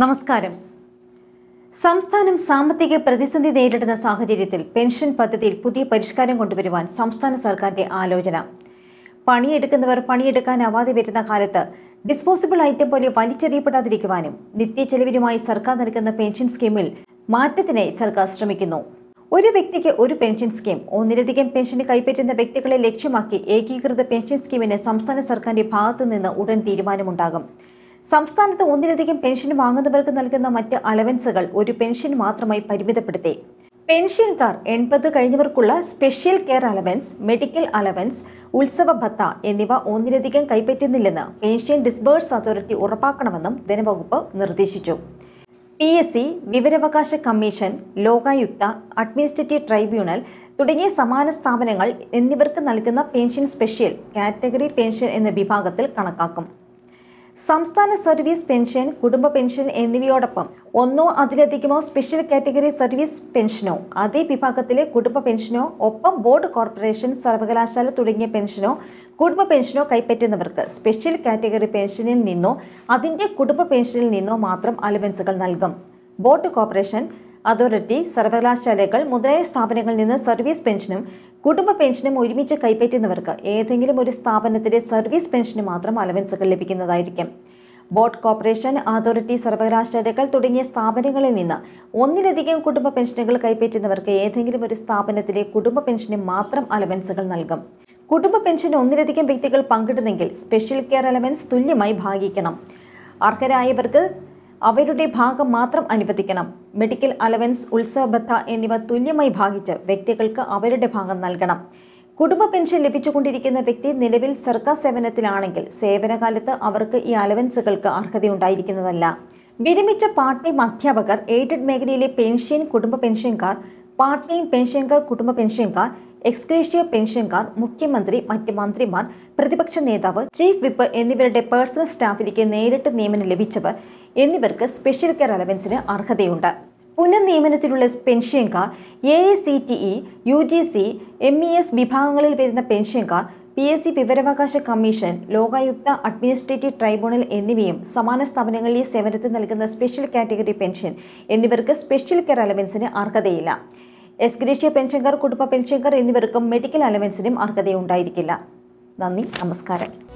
നമസ്കാരം. സംസ്ഥാനം സാമ്പത്തിക പ്രതിസന്ധി നേരിടുന്ന സാഹചര്യത്തിൽ പെൻഷൻ പദ്ധതിയിൽ പുതിയ പരിഷ്കാരം കൊണ്ടുവരുവാൻ സംസ്ഥാന സർക്കാരിന്റെ ആലോചന. പണിയെടുക്കുന്നവർ പണിയെടുക്കാനാവാതെ വരുന്ന കാലത്ത് ഡിസ്പോസിബിൾ ഐറ്റം പോലെ വലിച്ചെറിയപ്പെടാതിരിക്കുവാനും നിത്യ ചെലവിനുമായി സർക്കാർ നൽകുന്ന പെൻഷൻ സ്കീമിൽ മാറ്റത്തിനായി സർക്കാർ ശ്രമിക്കുന്നു. ഒരു വ്യക്തിക്ക് ഒരു പെൻഷൻ സ്കീം ഒന്നിലധികം പെൻഷൻ കൈപ്പറ്റുന്ന വ്യക്തികളെ ലക്ഷ്യമാക്കി ഏകീകൃത പെൻഷൻ സ്കീമിന് സംസ്ഥാന സർക്കാരിന്റെ ഭാഗത്തു നിന്ന് ഉടൻ തീരുമാനമുണ്ടാകും. സംസ്ഥാനത്ത് ഒന്നിലധികം പെൻഷൻ വാങ്ങുന്നവർക്ക് നൽകുന്ന മറ്റ് അലവൻസുകൾ ഒരു പെൻഷൻ മാത്രമായി പരിമിതപ്പെടുത്തി. പെൻഷൻകാർ എൺപത് കഴിഞ്ഞവർക്കുള്ള special care allowance medical allowance ഉത്സവ ഭത്ത എന്നിവ ഒന്നിലധികം കൈപ്പറ്റുന്നില്ലെന്ന് പെൻഷൻ ഡിസ്ബേഴ്സ് അതോറിറ്റി ഉറപ്പാക്കണമെന്നും ധനവകുപ്പ് നിർദ്ദേശിച്ചു. പി എസ് സി വിവരാവകാശ കമ്മീഷൻ ലോകായുക്ത അഡ്മിനിസ്ട്രേറ്റീവ് ട്രൈബ്യൂണൽ തുടങ്ങിയ സമാന സ്ഥാപനങ്ങൾ എന്നിവർക്ക് നൽകുന്ന പെൻഷൻ സ്പെഷ്യൽ കാറ്റഗറി പെൻഷൻ എന്ന വിഭാഗത്തിൽ കണക്കാക്കും. സംസ്ഥാന സർവീസ് പെൻഷൻ കുടുംബ പെൻഷൻ എന്നിവയോടൊപ്പം ഒന്നോ അതിലധികമോ സ്പെഷ്യൽ കാറ്റഗറി സർവീസ് പെൻഷനോ അതേ വിഭാഗത്തിലെ കുടുംബ പെൻഷനോ ഒപ്പം ബോർഡ് കോർപ്പറേഷൻ സർവകലാശാല തുടങ്ങിയ പെൻഷനോ കുടുംബ പെൻഷനോ കൈപ്പറ്റുന്നവർക്ക് സ്പെഷ്യൽ കാറ്റഗറി പെൻഷനിൽ നിന്നോ അതിന്റെ കുടുംബ പെൻഷനിൽ നിന്നോ മാത്രം അലവൻസുകൾ നൽകും. ബോർഡ് കോർപ്പറേഷൻ അതോറിറ്റി സർവകലാശാലകൾ മുതലായ സ്ഥാപനങ്ങളിൽ നിന്ന് സർവീസ് പെൻഷനും കുടുംബ പെൻഷനും ഒരുമിച്ച് കൈപ്പറ്റുന്നവർക്ക് ഏതെങ്കിലും ഒരു സ്ഥാപനത്തിലെ സർവീസ് പെൻഷന് മാത്രം അലവൻസുകൾ ലഭിക്കുന്നതായിരിക്കും. ബോർഡ് കോർപ്പറേഷൻ അതോറിറ്റി സർവകലാശാലകൾ തുടങ്ങിയ സ്ഥാപനങ്ങളിൽ നിന്ന് ഒന്നിലധികം കുടുംബ പെൻഷനുകൾ കൈപ്പറ്റുന്നവർക്ക് ഏതെങ്കിലും ഒരു സ്ഥാപനത്തിലെ കുടുംബ പെൻഷന് മാത്രം അലവൻസുകൾ നൽകും. കുടുംബ പെൻഷൻ ഒന്നിലധികം വ്യക്തികൾ പങ്കിടുന്നെങ്കിൽ സ്പെഷ്യൽ കെയർ അലവൻസ് തുല്യമായി ഭാഗിക്കണം. അർഹരായവർക്ക് അവരുടെ ഭാഗം മാത്രം അനുവദിക്കണം. മെഡിക്കൽ അലവൻസ് ഉത്സവബത്ത എന്നിവ തുല്യമായി ഭാഗിച്ച് വ്യക്തികൾക്ക് അവരുടെ ഭാഗം നൽകണം. കുടുംബ പെൻഷൻ ലഭിച്ചുകൊണ്ടിരിക്കുന്ന വ്യക്തി നിലവിൽ സർക്കാർ സേവനത്തിലാണെങ്കിൽ സേവനകാലത്ത് അവർക്ക് ഈ അലവൻസുകൾക്ക് അർഹതയുണ്ടായിരിക്കുന്നതല്ല. വിരമിച്ച പാർട്ട് ടൈം അധ്യാപകർ എയ്ഡഡ് മേഖലയിലെ പെൻഷൻ കുടുംബ പെൻഷൻകാർ പാർട്ട് ടൈം പെൻഷൻകാർ കുടുംബ പെൻഷൻകാർ എക്സ്ക്രേഷ്യ പെൻഷൻകാർ മുഖ്യമന്ത്രി മറ്റ് മന്ത്രിമാർ പ്രതിപക്ഷ നേതാവ് ചീഫ് വിപ്പ് എന്നിവരുടെ പേഴ്സണൽ സ്റ്റാഫിലേക്ക് നേരിട്ട് നിയമനം ലഭിച്ചവർ എന്നിവർക്ക് സ്പെഷ്യൽ കെയർ അലവൻസിന് അർഹതയുണ്ട്. പുനർനിയമനത്തിലുള്ള പെൻഷൻകാർ A I C T E U G C M E S വിഭാഗങ്ങളിൽ വരുന്ന പെൻഷൻകാർ പി എസ് സി വിവരാവകാശ കമ്മീഷൻ ലോകായുക്ത അഡ്മിനിസ്ട്രേറ്റീവ് ട്രൈബ്യൂണൽ എന്നിവയും സമാന സ്ഥാപനങ്ങളിലെ സേവനത്തിൽ നൽകുന്ന സ്പെഷ്യൽ കാറ്റഗറി പെൻഷൻ എന്നിവർക്ക് സ്പെഷ്യൽ കെയർ അലവൻസിന് അർഹതയില്ല. എസ് ഗ്രേഷ്യ പെൻഷൻകാർ കുടുംബ പെൻഷൻകാർ എന്നിവർക്കും മെഡിക്കൽ അലവൻസിനും അർഹതയുണ്ടായിരിക്കില്ല. നന്ദി നമസ്കാരം.